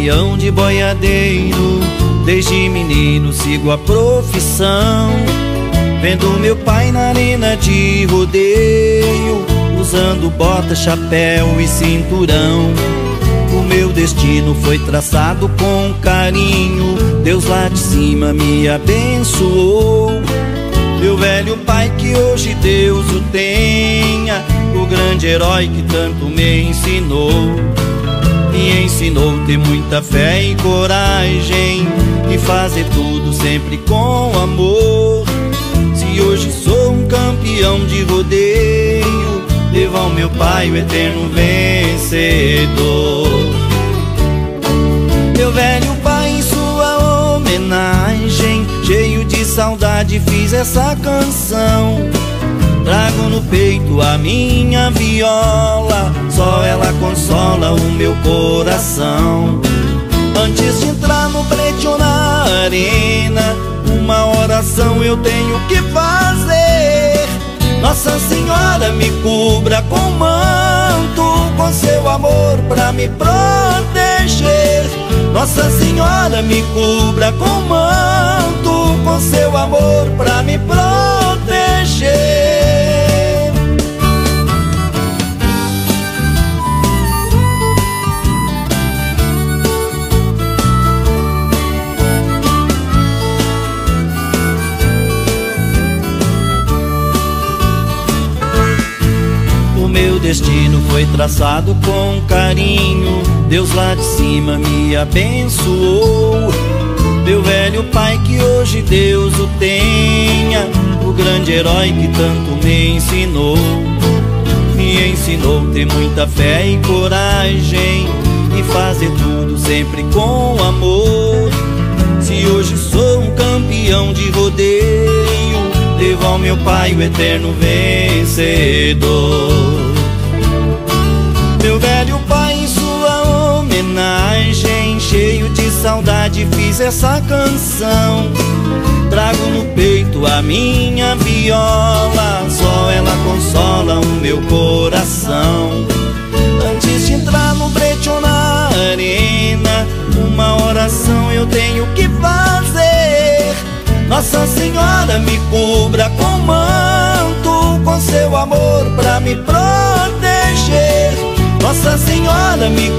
campeão de boiadeiro. Desde menino sigo a profissão. Vendo meu pai na arena de rodeio, usando bota, chapéu e cinturão. O meu destino foi traçado com carinho. Deus lá de cima me abençoou. Meu velho pai, que hoje Deus o tenha, o grande herói que tanto me ensinou. Me ensinou ter muita fé e coragem e fazer tudo sempre com amor. Se hoje sou um campeão de rodeio, devo ao meu pai o eterno vencedor. Meu velho pai, em sua homenagem, cheio de saudade, fiz essa canção. No peito a minha viola, só ela consola o meu coração. Antes de entrar no ou na arena, uma oração eu tenho que fazer. Nossa Senhora me cubra com manto, com seu amor pra me proteger. Nossa Senhora me cubra com manto, destino foi traçado com carinho. Deus lá de cima me abençoou. Meu velho pai, que hoje Deus o tenha, o grande herói que tanto me ensinou. Me ensinou ter muita fé e coragem e fazer tudo sempre com amor. Se hoje sou um campeão de rodeio, devo ao meu pai o eterno vencedor. Saudade, fiz essa canção. Trago no peito a minha viola, só ela consola o meu coração. Antes de entrar no ou na arena, uma oração eu tenho que fazer. Nossa Senhora me cubra com manto, com seu amor pra me proteger. Nossa Senhora me